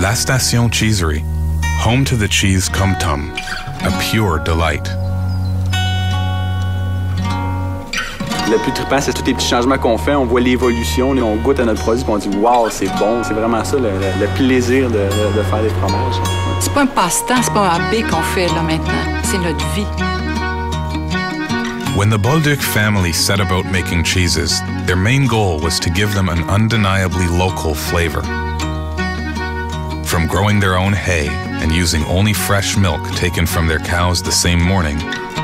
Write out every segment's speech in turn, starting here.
La Station Cheeserie, home to the cheese Comtomme, a pure delight. Le plus trippant, c'est tous les petits changements qu'on fait. On voit l'évolution, on goûte à notre produit, puis on dit Waouh, c'est bon. C'est vraiment ça, le, le- le plaisir de, de faire des fromages. C'est pas un passe-temps, c'est pas un hobby qu'on fait là maintenant. C'est notre vie. When the Bolduc family set about making cheeses, their main goal was to give them an undeniably local flavor. From growing their own hay and using only fresh milk taken from their cows the same morning,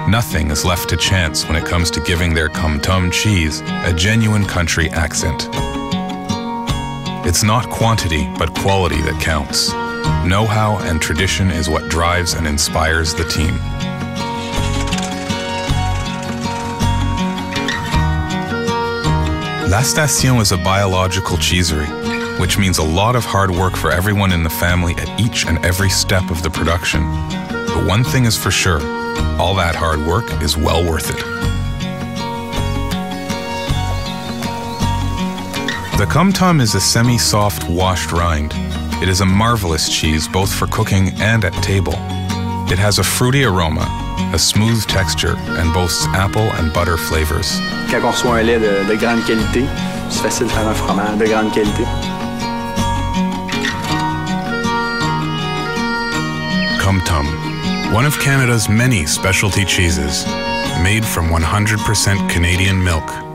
nothing is left to chance when it comes to giving their Comtomme cheese a genuine country accent. It's not quantity, but quality that counts. Know how and tradition is what drives and inspires the team. La Station is a biological cheesery, which means a lot of hard work for everyone in the family at each and every step of the production. But one thing is for sure all that hard work is well worth it. The Comtomme is a semi soft washed rind. It is a marvelous cheese both for cooking and at table. It has a fruity aroma, a smooth texture, and boasts apple and butter flavors. Quand on reçoit un lait de, de grande qualité, c'est facile de faire un fromage de grande qualité. Comtomme, one of Canada's many specialty cheeses, made from 100% Canadian milk